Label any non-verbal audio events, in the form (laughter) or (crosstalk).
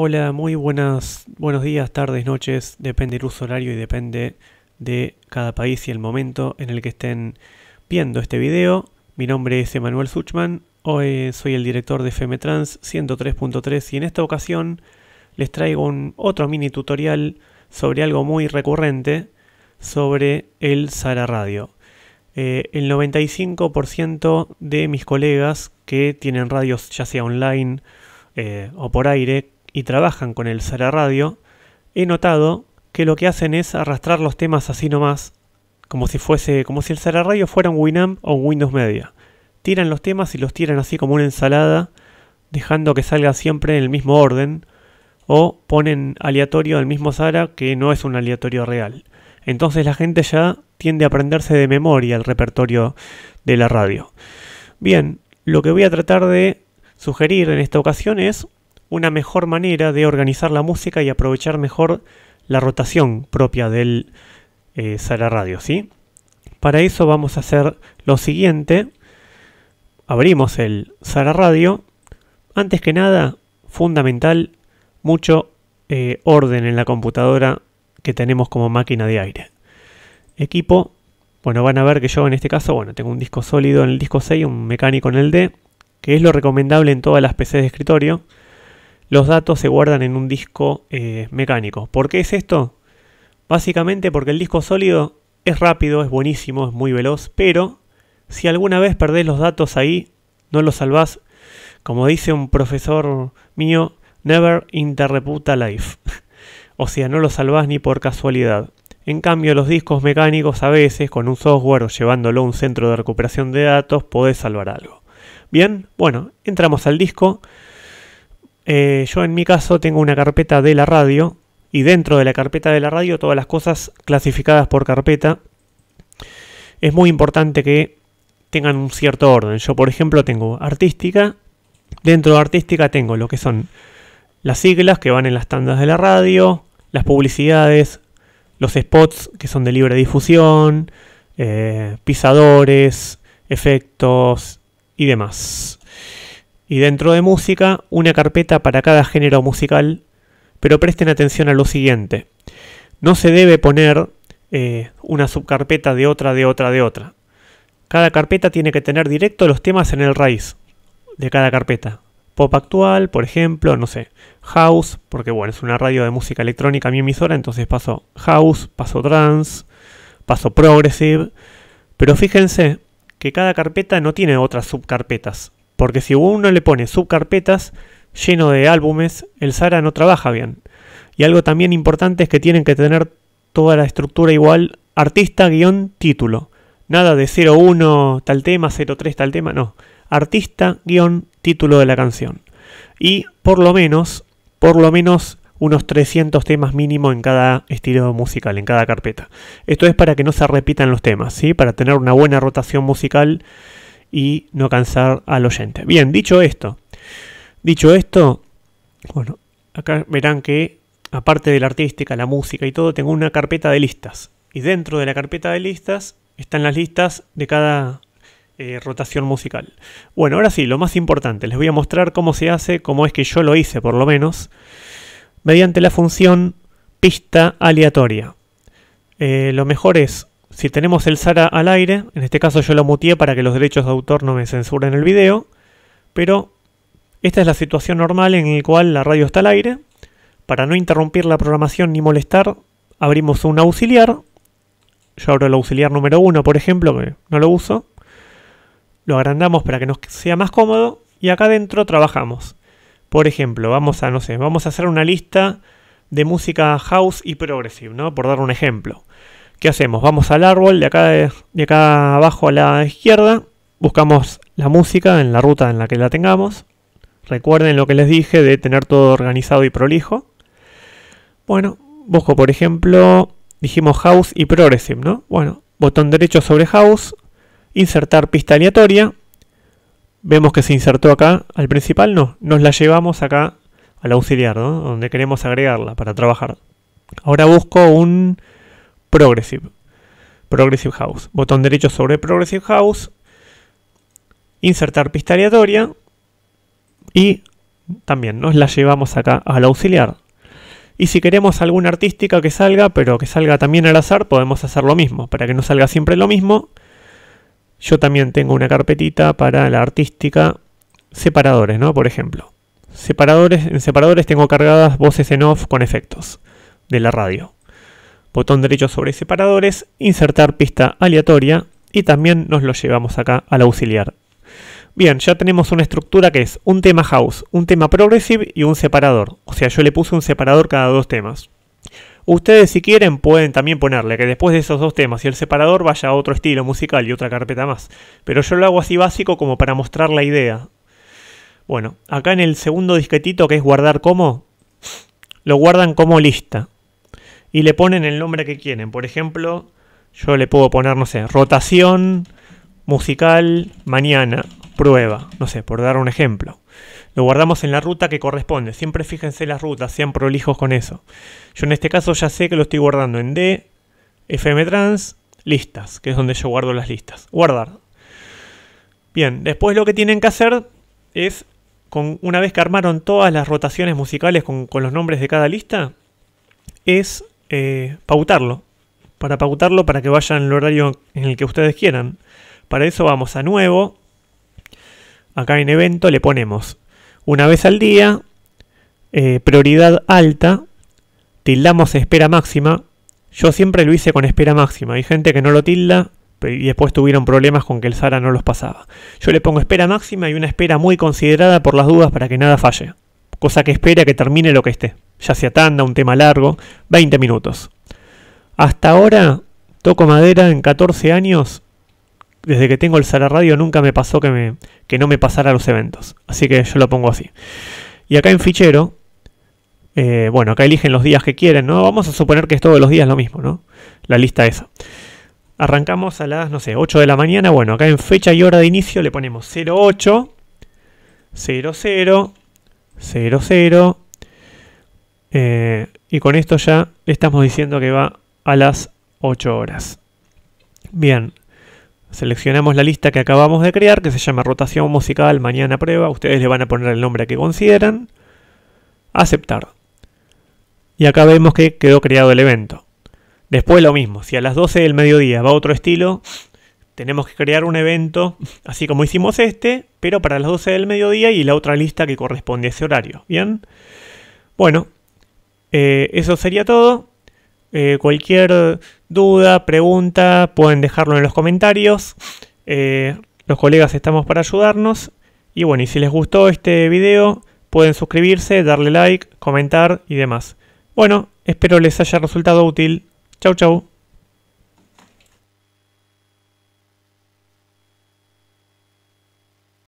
Hola, muy buenas, buenos días, tardes, noches, depende del uso horario y depende de cada país y el momento en el que estén viendo este video. Mi nombre es Emanuel Suchman, hoy soy el director de FM Trans 103.3 y en esta ocasión les traigo un otro mini tutorial sobre algo muy recurrente sobre el Sara Radio. Eh, el 95% de mis colegas que tienen radios ya sea online eh, o por aire y trabajan con el Sara Radio, he notado que lo que hacen es arrastrar los temas así nomás, como si fuese, como si el Sara Radio fuera un Winamp o un Windows Media. Tiran los temas y los tiran así como una ensalada, dejando que salga siempre en el mismo orden, o ponen aleatorio al mismo Sara que no es un aleatorio real. Entonces la gente ya tiende a aprenderse de memoria el repertorio de la radio. Bien, lo que voy a tratar de sugerir en esta ocasión es una mejor manera de organizar la música y aprovechar mejor la rotación propia del eh, Sara Radio, ¿sí? Para eso vamos a hacer lo siguiente. Abrimos el Sara Radio. Antes que nada, fundamental, mucho eh, orden en la computadora que tenemos como máquina de aire. Equipo, bueno, van a ver que yo en este caso, bueno, tengo un disco sólido en el disco 6, un mecánico en el D, que es lo recomendable en todas las PCs de escritorio los datos se guardan en un disco eh, mecánico. ¿Por qué es esto? Básicamente porque el disco sólido es rápido, es buenísimo, es muy veloz, pero si alguna vez perdés los datos ahí, no los salvás, como dice un profesor mío, never interreputa life. (laughs) o sea, no los salvás ni por casualidad. En cambio, los discos mecánicos a veces, con un software o llevándolo a un centro de recuperación de datos, podés salvar algo. Bien, bueno, entramos al disco. Eh, yo en mi caso tengo una carpeta de la radio y dentro de la carpeta de la radio todas las cosas clasificadas por carpeta. Es muy importante que tengan un cierto orden. Yo por ejemplo tengo artística. Dentro de artística tengo lo que son las siglas que van en las tandas de la radio, las publicidades, los spots que son de libre difusión, eh, pisadores, efectos y demás y dentro de música una carpeta para cada género musical, pero presten atención a lo siguiente. No se debe poner eh, una subcarpeta de otra, de otra, de otra. Cada carpeta tiene que tener directo los temas en el raíz de cada carpeta. Pop actual, por ejemplo, no sé, house, porque bueno, es una radio de música electrónica mi emisora, entonces paso house, paso trance, paso progressive. Pero fíjense que cada carpeta no tiene otras subcarpetas. Porque si uno le pone subcarpetas lleno de álbumes, el Sara no trabaja bien. Y algo también importante es que tienen que tener toda la estructura igual, artista-título. Nada de 01 tal tema, 03 tal tema, no. Artista-título de la canción. Y por lo menos, por lo menos unos 300 temas mínimo en cada estilo musical, en cada carpeta. Esto es para que no se repitan los temas, ¿sí? Para tener una buena rotación musical y no cansar al oyente. Bien, dicho esto, dicho esto, bueno, acá verán que aparte de la artística, la música y todo, tengo una carpeta de listas. Y dentro de la carpeta de listas están las listas de cada eh, rotación musical. Bueno, ahora sí, lo más importante, les voy a mostrar cómo se hace, cómo es que yo lo hice por lo menos, mediante la función pista aleatoria. Eh, lo mejor es si tenemos el Sara al aire, en este caso yo lo muteé para que los derechos de autor no me censuren el video, pero esta es la situación normal en la cual la radio está al aire. Para no interrumpir la programación ni molestar, abrimos un auxiliar. Yo abro el auxiliar número 1, por ejemplo, no lo uso. Lo agrandamos para que nos sea más cómodo y acá adentro trabajamos. Por ejemplo, vamos a, no sé, vamos a hacer una lista de música house y progressive, ¿no? Por dar un ejemplo. ¿Qué hacemos? Vamos al árbol de acá, de, acá abajo a la izquierda, buscamos la música en la ruta en la que la tengamos. Recuerden lo que les dije de tener todo organizado y prolijo. Bueno, busco por ejemplo, dijimos house y progressive, ¿no? Bueno, botón derecho sobre house, insertar pista aleatoria. Vemos que se insertó acá al principal, no, nos la llevamos acá al auxiliar, ¿no? Donde queremos agregarla para trabajar. Ahora busco un Progressive. Progressive House. Botón derecho sobre Progressive House. Insertar pista aleatoria. Y también nos la llevamos acá al auxiliar. Y si queremos alguna artística que salga, pero que salga también al azar, podemos hacer lo mismo. Para que no salga siempre lo mismo, yo también tengo una carpetita para la artística separadores, ¿no? Por ejemplo. Separadores, en separadores tengo cargadas voces en off con efectos de la radio. Botón derecho sobre separadores, insertar pista aleatoria y también nos lo llevamos acá al auxiliar. Bien, ya tenemos una estructura que es un tema house, un tema progressive y un separador. O sea, yo le puse un separador cada dos temas. Ustedes si quieren pueden también ponerle que después de esos dos temas y el separador vaya a otro estilo musical y otra carpeta más. Pero yo lo hago así básico como para mostrar la idea. Bueno, acá en el segundo disquetito que es guardar como, lo guardan como lista. Y le ponen el nombre que quieren. Por ejemplo, yo le puedo poner, no sé, rotación musical mañana prueba, no sé, por dar un ejemplo. Lo guardamos en la ruta que corresponde. Siempre fíjense las rutas, sean prolijos con eso. Yo en este caso ya sé que lo estoy guardando en D, FM Trans, listas, que es donde yo guardo las listas. Guardar. Bien, después lo que tienen que hacer es, con, una vez que armaron todas las rotaciones musicales con, los nombres de cada lista, es eh, pautarlo. Para pautarlo para que vayan el horario en el que ustedes quieran. Para eso vamos a nuevo, acá en evento le ponemos una vez al día, eh, prioridad alta, tildamos espera máxima. Yo siempre lo hice con espera máxima. Hay gente que no lo tilda y después tuvieron problemas con que el SARA no los pasaba. Yo le pongo espera máxima y una espera muy considerada por las dudas para que nada falle. Cosa que espera que termine lo que esté. Ya sea tanda, un tema largo, 20 minutos. Hasta ahora, toco madera en 14 años, desde que tengo el Sara Radio nunca me pasó que, me, que no me pasara los eventos. Así que yo lo pongo así. Y acá en fichero, eh, bueno, acá eligen los días que quieren, ¿no? Vamos a suponer que es todos los días lo mismo, ¿no? La lista esa. Arrancamos a las, no sé, 8 de la mañana. Bueno, acá en fecha y hora de inicio le ponemos 08, 00, 00. y con esto ya le estamos diciendo que va a las 8 horas. Bien, Seleccionamos la lista que acabamos de crear, que se llama rotación musical mañana prueba. Ustedes le van a poner el nombre que consideran. Aceptar. Y acá vemos que quedó creado el evento. Después lo mismo, si a las 12 del mediodía va otro estilo, tenemos que crear un evento, así como hicimos este, pero para las 12 del mediodía y la otra lista que corresponde a ese horario. ¿Bien? Bueno, eh, eso sería todo. Eh, cualquier duda, pregunta, pueden dejarlo en los comentarios. Eh, los colegas estamos para ayudarnos. Y bueno, y si les gustó este video, pueden suscribirse, darle like, comentar y demás. Bueno, espero les haya resultado útil. Chau chau.